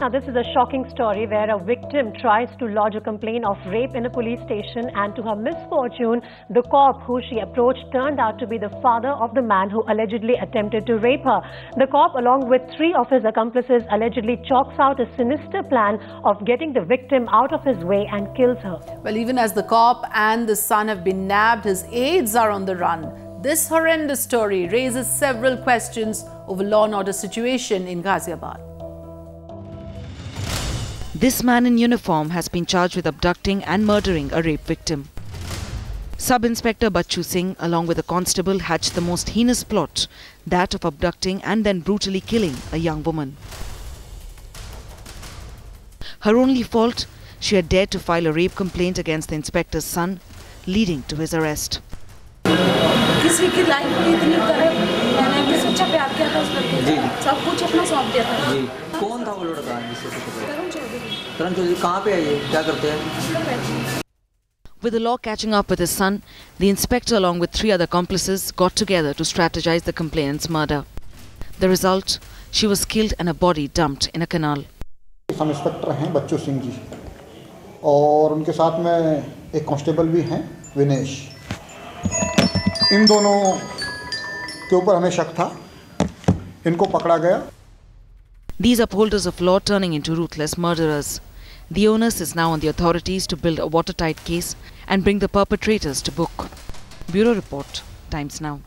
Now, this is a shocking story where a victim tries to lodge a complaint of rape in a police station, and to her misfortune, the cop who she approached turned out to be the father of the man who allegedly attempted to rape her. The cop, along with three of his accomplices, allegedly chalks out a sinister plan of getting the victim out of his way and kills her. Well, even as the cop and the son have been nabbed, his aides are on the run. This horrendous story raises several questions over law and order situation in Ghaziabad. This man in uniform has been charged with abducting and murdering a rape victim. Sub Inspector Bachu Singh, along with a constable, hatched the most heinous plot that of abducting and then brutally killing a young woman. Her only fault she had dared to file a rape complaint against the inspector's son, leading to his arrest. अपना सौंप दिया था जी कौन था वो लड़का जिससे? करुण चौधरी करण चौधरी कहाँ पे है ये क्या करते हैं With the law catching up with his son, the inspector, along with three other accomplices, got together to strategize the complainant's murder. The result she was killed and her body dumped in a canal. Sub inspector हैं बच्चू सिंह जी और उनके साथ में एक constable भी हैं विनेश इन दोनों के ऊपर हमें शक था इनको पकड़ा गया These upholders of law turning into ruthless murderers. The onus is now on the authorities to build a watertight case and bring the perpetrators to book. Bureau Report, Times Now.